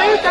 ¡Ahí